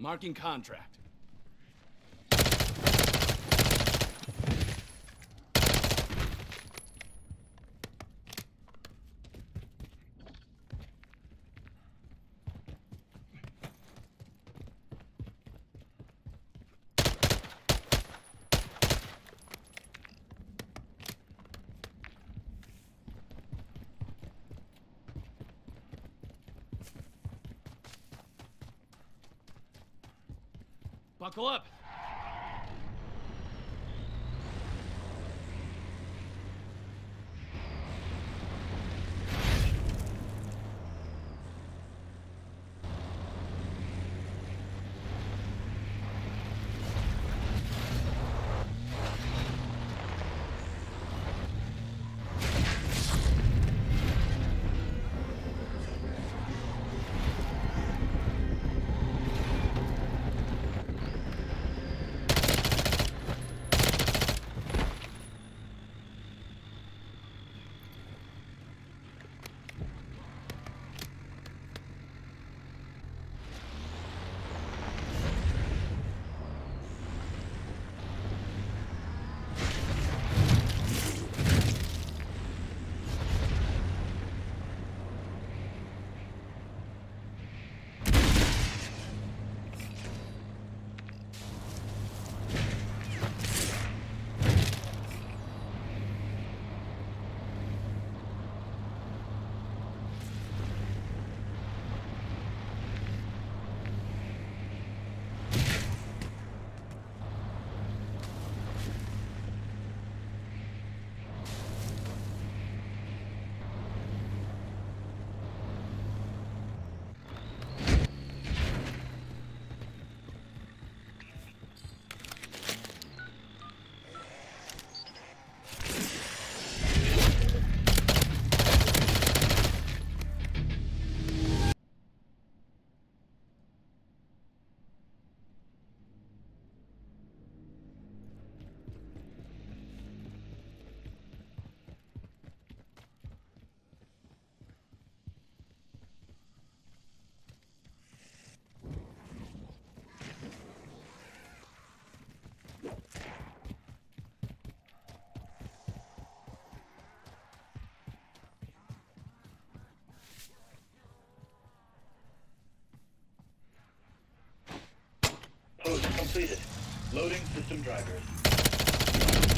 Marking contract. Buckle up. Completed. Loading system drivers.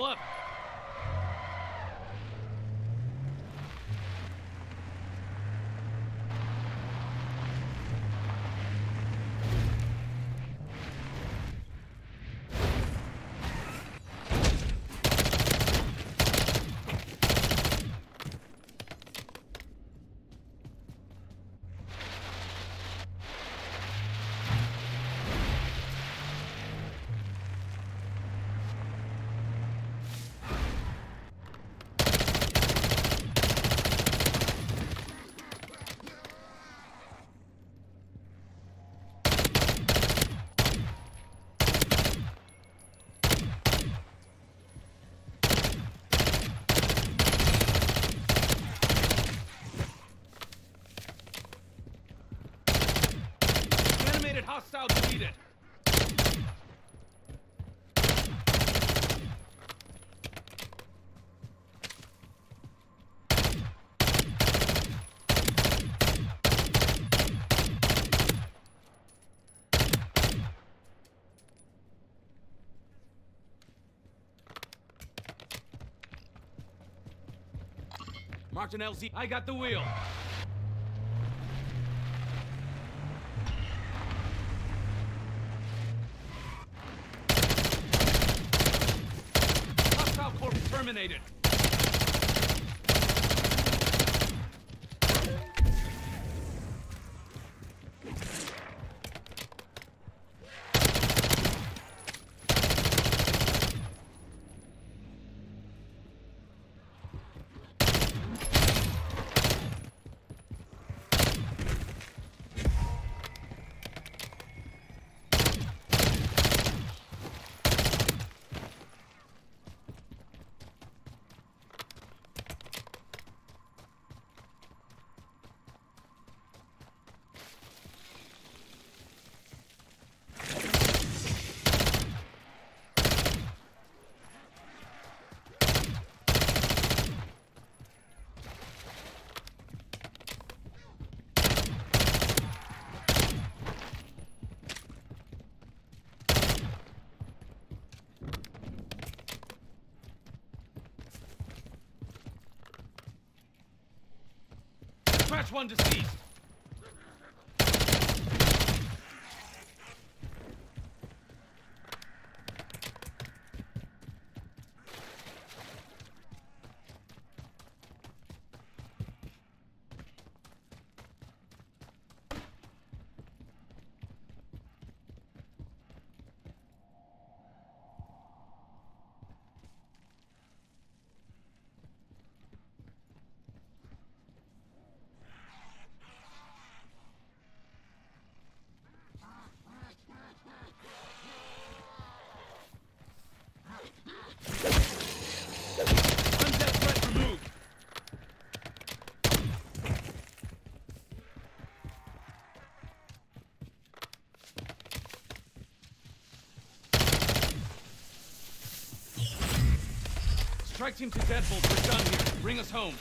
Buckle Marked an LZ. I got the wheel. Scratch one deceased. Strike team to Deadbolt. We're done here. Bring us home.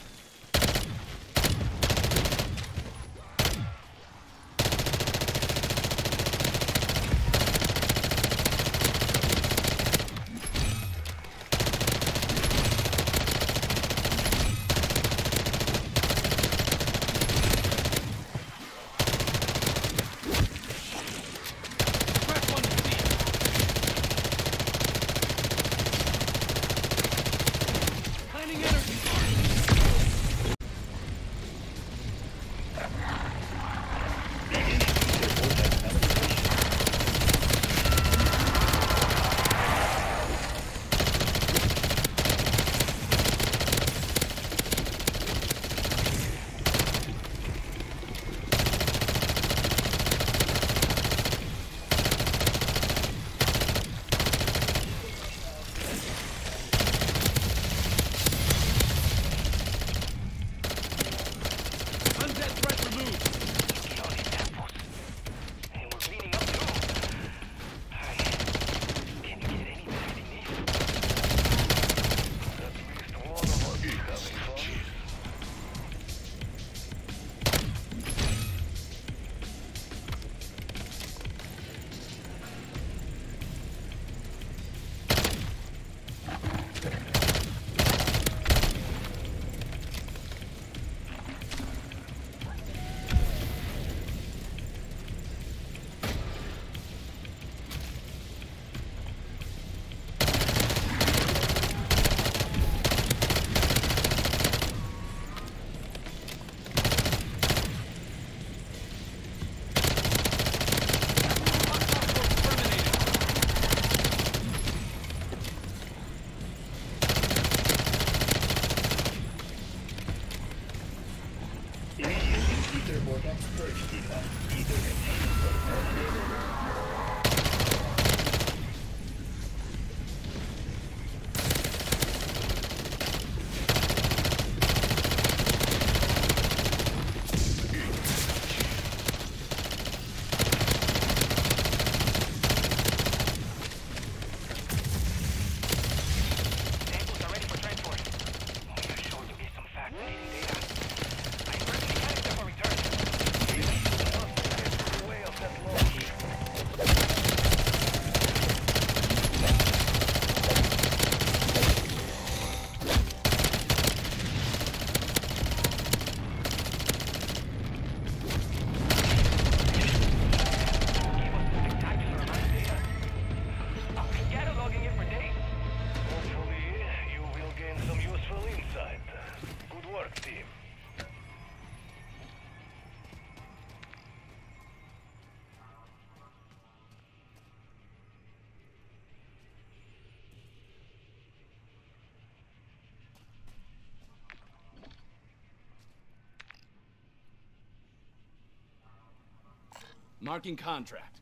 Marking contract.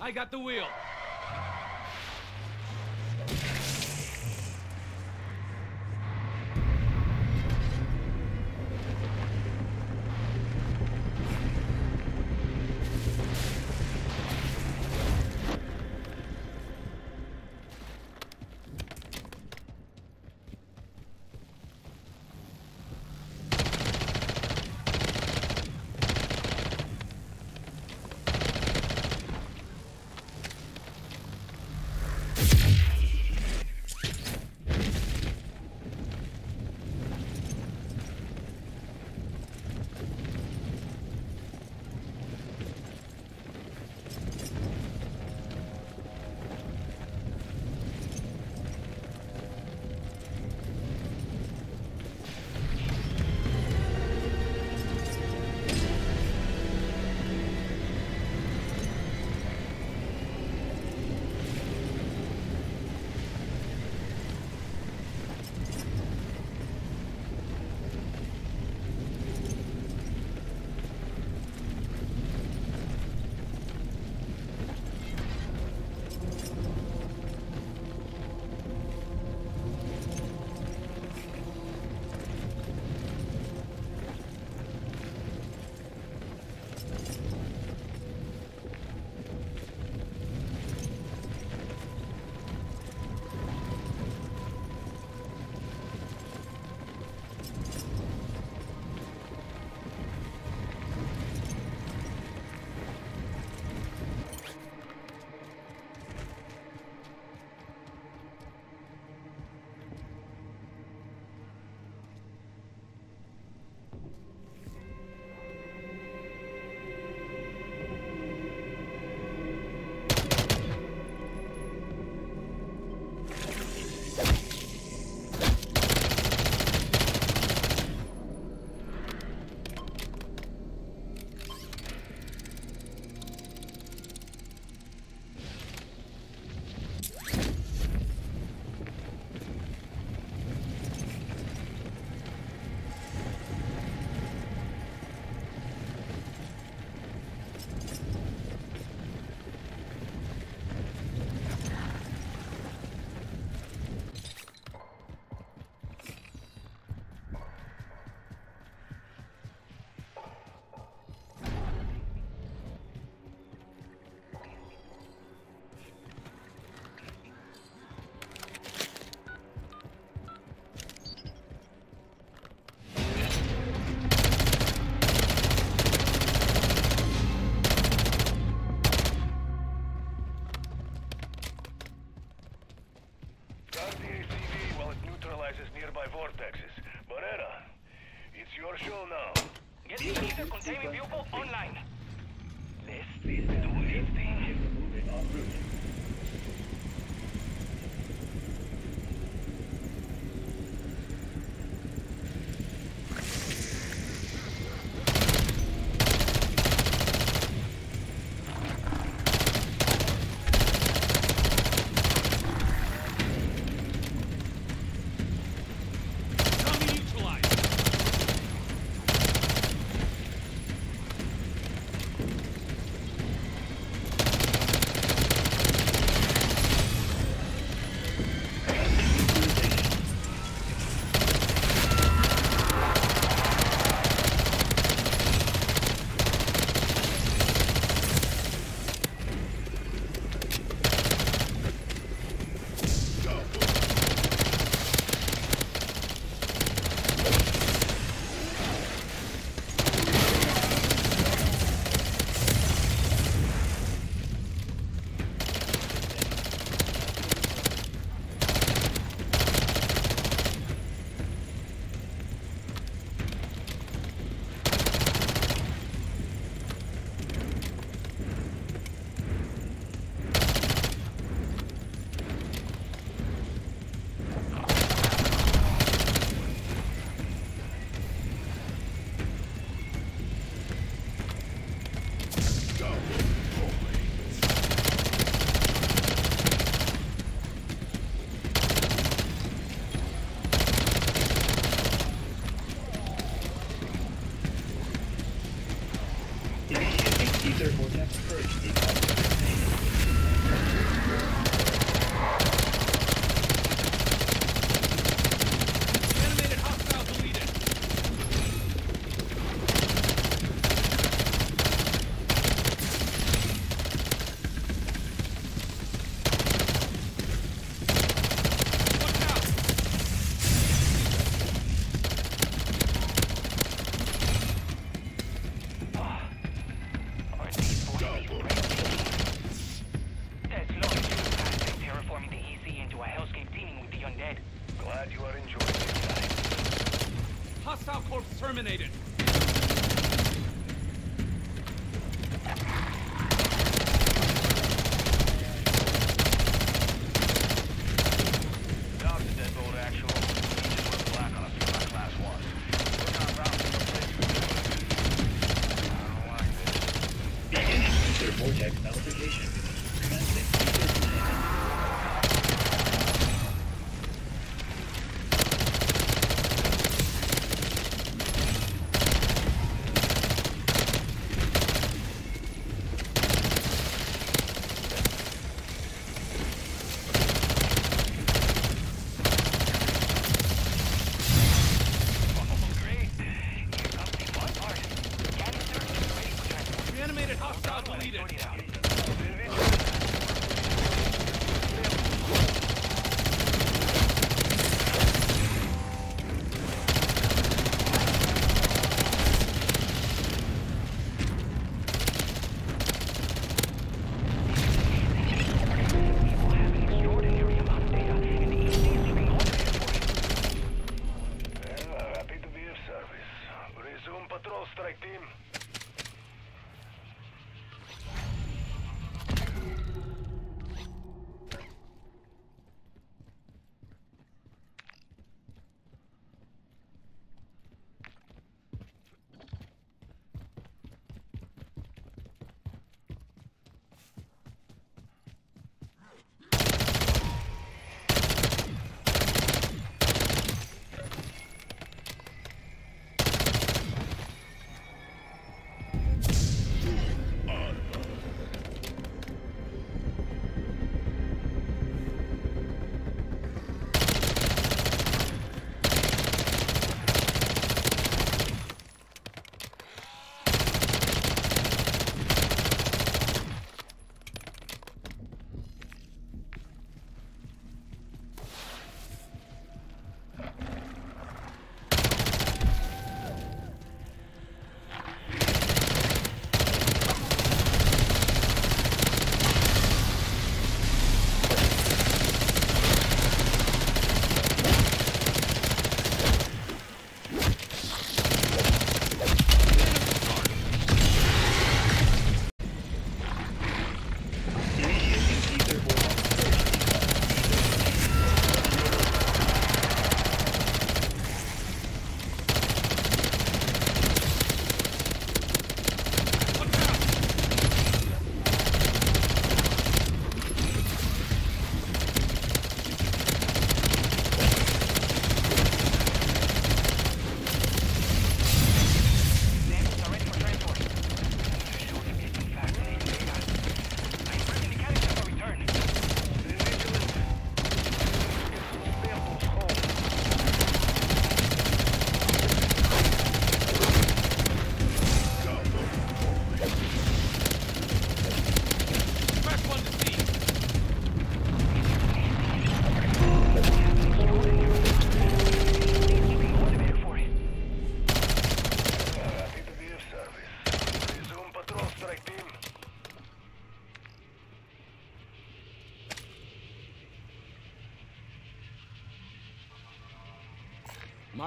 I got the wheel.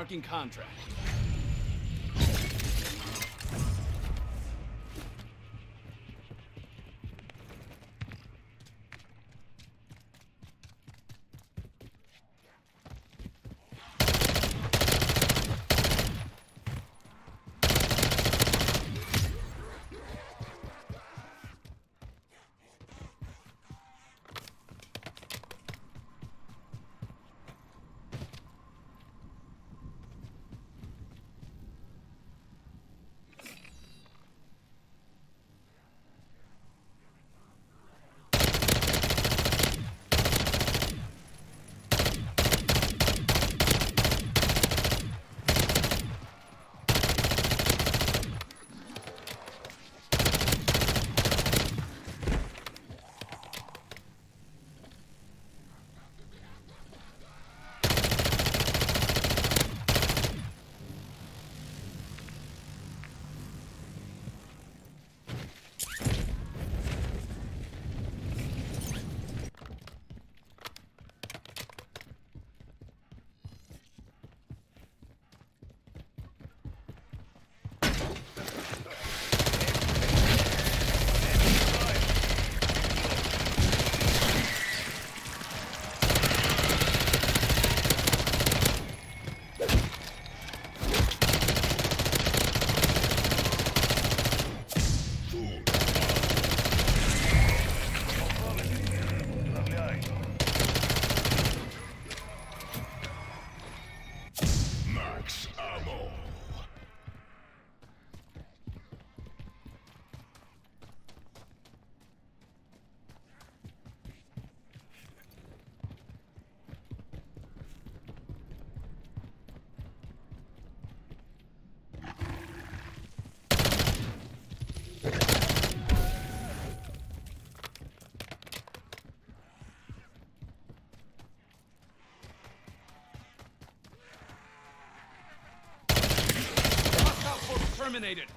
Marking contract. Terminated.